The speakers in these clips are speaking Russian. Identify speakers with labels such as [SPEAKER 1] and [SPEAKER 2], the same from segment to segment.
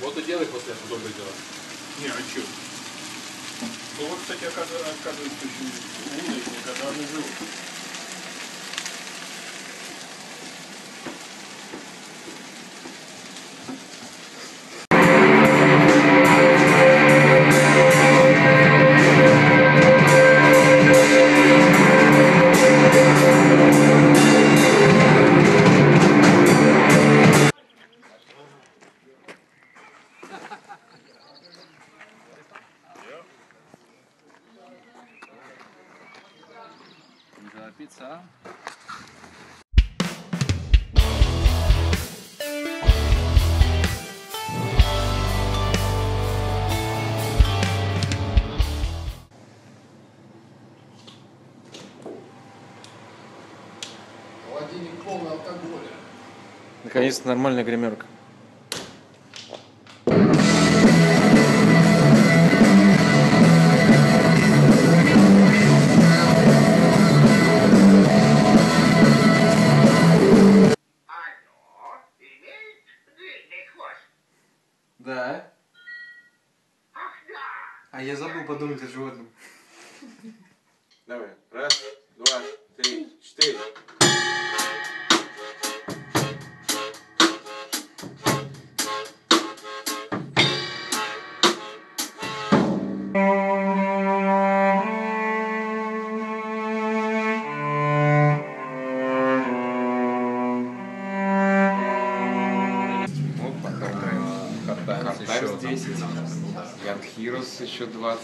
[SPEAKER 1] Вот и делай после этого доброе дело.
[SPEAKER 2] Не, а что? Ну вот, кстати, оказывается, очень умные, никогда не живут.
[SPEAKER 1] Пицца.
[SPEAKER 3] Холодильник полный алкоголя.
[SPEAKER 4] Наконец-то нормальная гримерка. Да. А я забыл подумать о животном.
[SPEAKER 1] Давай. Раз, два, три, четыре.
[SPEAKER 5] 10, Young Heroes еще 20.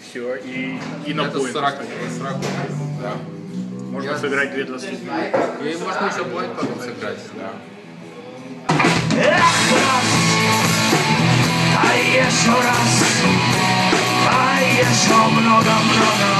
[SPEAKER 2] Все, и, и на
[SPEAKER 5] Это с
[SPEAKER 2] поинт.
[SPEAKER 5] 40, с 40, да.
[SPEAKER 2] Можно сыграть две 20
[SPEAKER 5] И можно еще будет потом сыграть, да.
[SPEAKER 6] А еще раз, а еще много-много